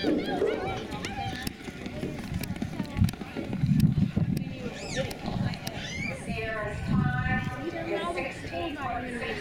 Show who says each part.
Speaker 1: Sierra's time is 16.6.